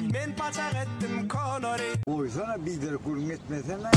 Ben paçak ettim Connery Koysana bir de kurmetmesene.